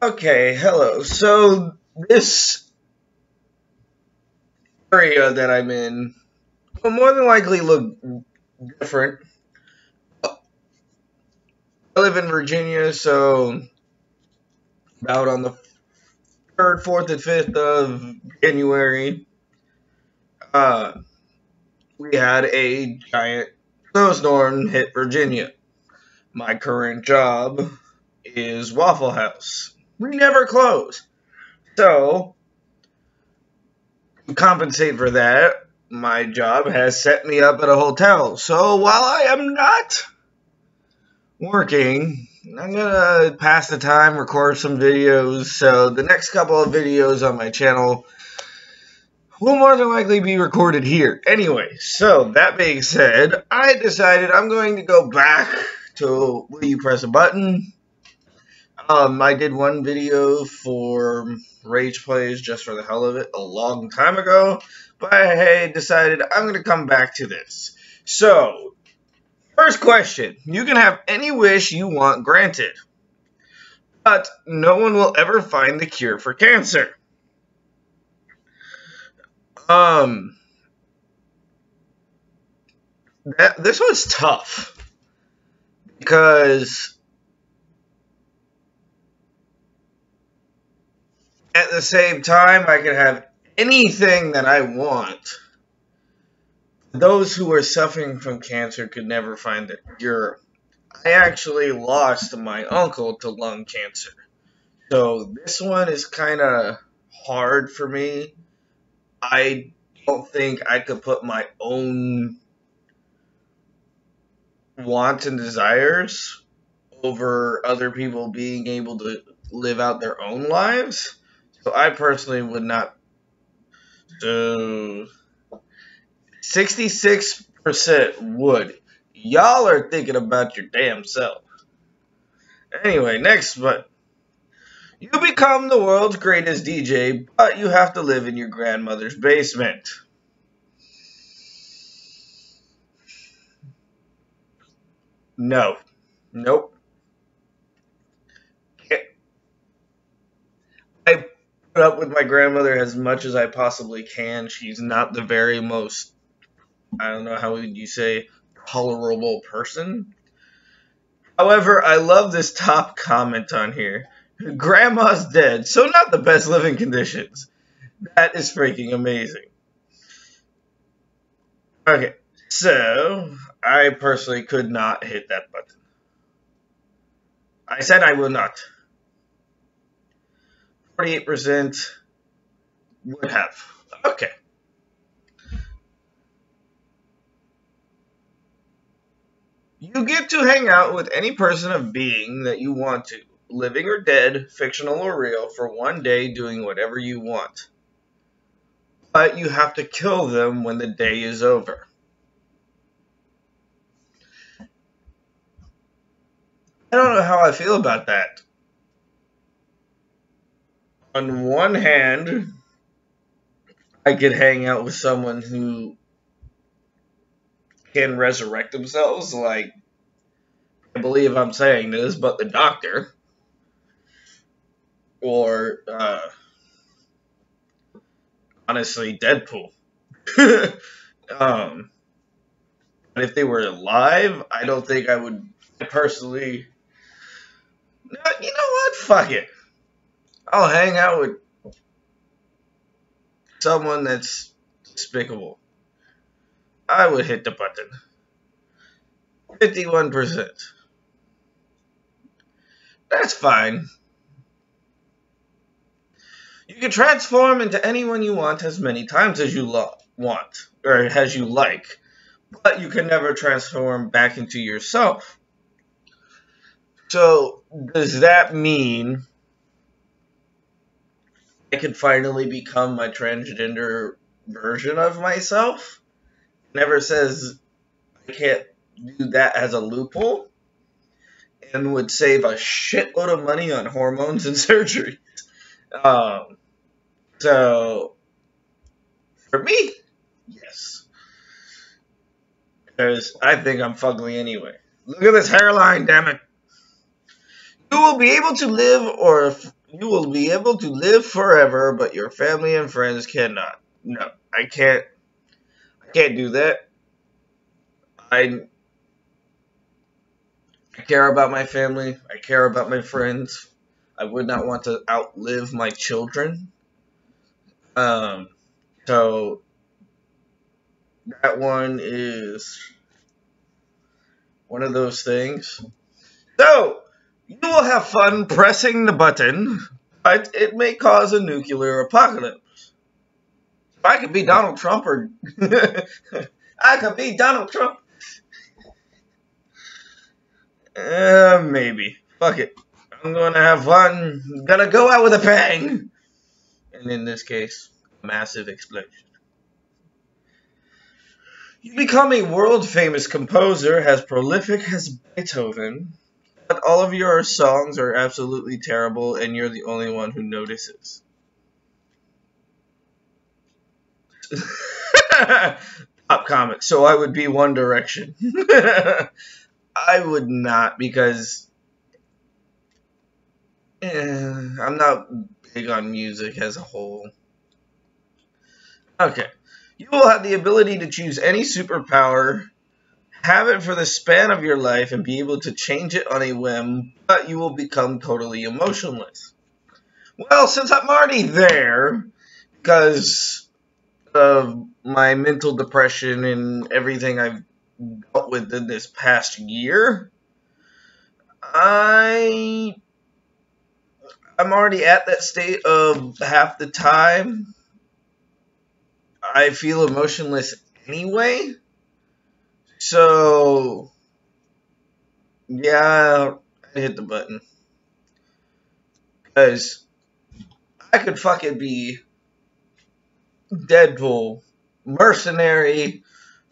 Okay, hello. So this area that I'm in will more than likely look different. I live in Virginia, so about on the third, fourth, and fifth of January, uh, we had a giant snowstorm hit Virginia. My current job is Waffle House. We never close. So, to compensate for that, my job has set me up at a hotel. So, while I am not working, I'm gonna pass the time, record some videos. So, the next couple of videos on my channel will more than likely be recorded here. Anyway, so that being said, I decided I'm going to go back to Will You Press a Button? Um, I did one video for Rage Plays just for the hell of it a long time ago, but I decided I'm going to come back to this. So, first question. You can have any wish you want granted, but no one will ever find the cure for cancer. Um, that, this was tough because at the same time, I could have anything that I want. Those who are suffering from cancer could never find the cure. I actually lost my uncle to lung cancer. So this one is kind of hard for me. I don't think I could put my own wants and desires over other people being able to live out their own lives. So I personally would not. So, 66% would. Y'all are thinking about your damn self. Anyway, next, but you become the world's greatest DJ, but you have to live in your grandmother's basement. No. Nope. I put up with my grandmother as much as I possibly can. She's not the very most, I don't know how would you say, tolerable person. However, I love this top comment on here. Grandma's dead, so not the best living conditions. That is freaking amazing. Okay, so I personally could not hit that button. I said I will not. 48% would have. Okay. You get to hang out with any person of being that you want to, living or dead, fictional or real, for one day doing whatever you want. But you have to kill them when the day is over. I don't know how I feel about that on one hand, I could hang out with someone who can resurrect themselves, like I believe I'm saying this, but the doctor. Or uh, honestly, Deadpool. um, but if they were alive, I don't think I would personally. You know what? Fuck it. I'll hang out with someone that's despicable. I would hit the button. 51%. That's fine. You can transform into anyone you want as many times as you want, or as you like, but you can never transform back into yourself. So, does that mean I could finally become my transgender version of myself. Never says I can't do that as a loophole and would save a shitload of money on hormones and surgery. Um, so, for me, yes. Because I think I'm fugly anyway. Look at this hairline, damn it. You will be able to live or You will be able to live forever, but your family and friends cannot. No, I can't. I can't do that. I, I care about my family. I care about my friends. I would not want to outlive my children. Um, so that one is one of those things. So you will have fun pressing the button, but it may cause a nuclear apocalypse. If I could be Donald Trump or I could be Donald Trump. Uh, maybe. Fuck it. I'm gonna have fun. Gonna go out with a bang. And in this case, a massive explosion. You become a world famous composer as prolific as Beethoven, but all of your songs are absolutely terrible and you're the only one who notices. Top comment. So I would be One Direction. I would not because eh, I'm not big on music as a whole. Okay. You will have the ability to choose any superpower, have it for the span of your life, and be able to change it on a whim, but you will become totally emotionless. Well, since I'm already there, because of my mental depression and everything I've dealt with in this past year, I I'm already at that state of half the time I feel emotionless anyway. So, yeah, I hit the button. Because I could fucking be Deadpool, mercenary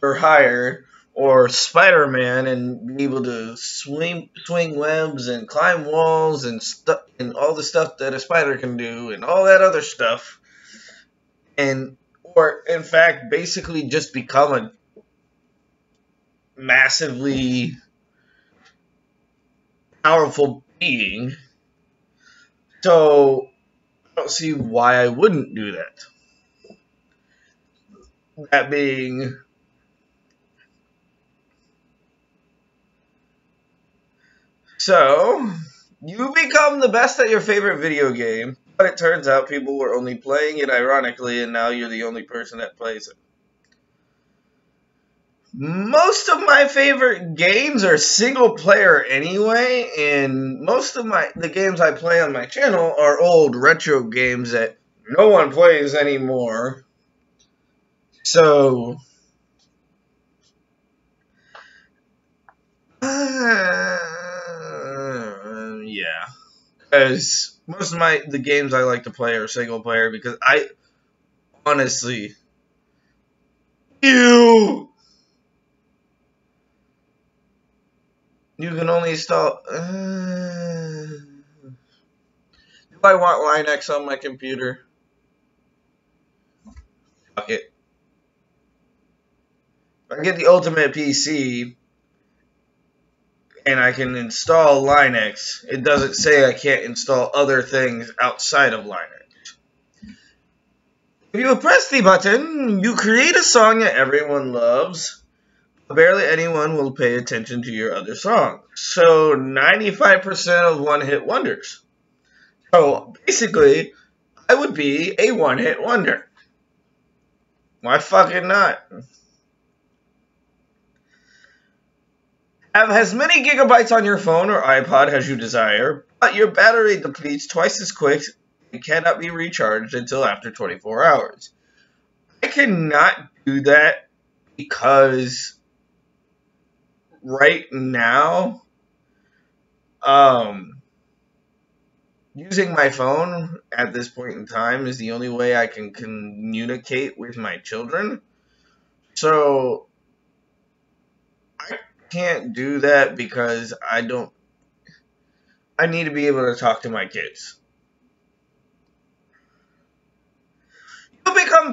for hire, or Spider Man and be able to swing swing webs and climb walls and stuff and all the stuff that a spider can do and all that other stuff. And or in fact basically just become a massively powerful being. So I don't see why I wouldn't do that. That being so you become the best at your favorite video game but it turns out people were only playing it ironically, and now you're the only person that plays it. Most of my favorite games are single player anyway, and most of my the games I play on my channel are old retro games that no one plays anymore. So uh, yeah. Cuz most of my the games I like to play are single player because I honestly you you can only install uh, do I want Linux on my computer fuck it I get the ultimate PC and I can install Linux, it doesn't say I can't install other things outside of Linux. If you press the button, you create a song that everyone loves. Barely anyone will pay attention to your other songs. So 95% of one-hit wonders. So basically, I would be a one-hit wonder. Why fucking not? Have as many gigabytes on your phone or iPod as you desire, but your battery depletes twice as quick and cannot be recharged until after 24 hours. I cannot do that because right now, um, using my phone at this point in time is the only way I can communicate with my children. So I can't do that because I don't. I need to be able to talk to my kids.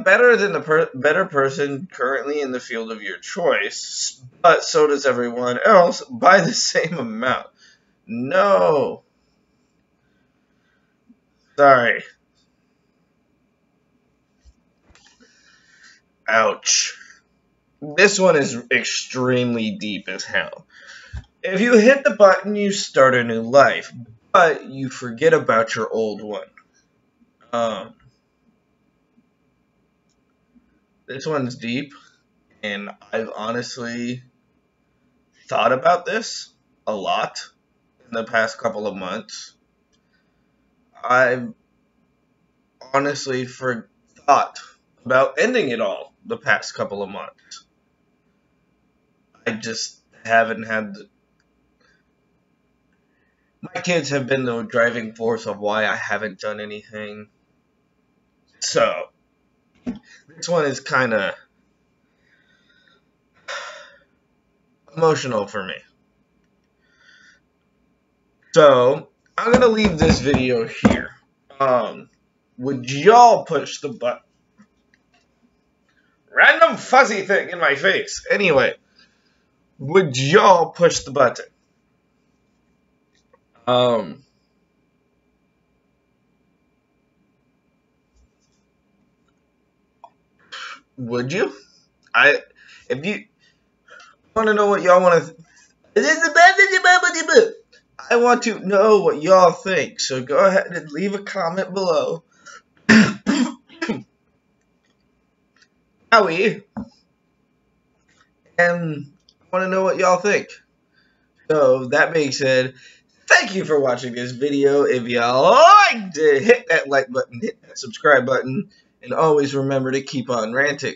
Better than the per better person currently in the field of your choice, but so does everyone else by the same amount. No. Sorry. Ouch. This one is extremely deep as hell. If you hit the button, you start a new life, but you forget about your old one. Um, this one's deep, and I've honestly thought about this a lot in the past couple of months. I've honestly forgot about ending it all the past couple of months. I just haven't had the, my kids have been the driving force of why I haven't done anything. So, this one is kind of emotional for me. So, I'm going to leave this video here. Um, would y'all push the button? Random fuzzy thing in my face. Anyway, would y'all push the button? Um, would you? I, if you want to know what y'all want to, I want to know what y'all think. So go ahead and leave a comment below. Howie. And I want to know what y'all think. So, that being said, thank you for watching this video. If y'all liked it, hit that like button, hit that subscribe button, and always remember to keep on ranting.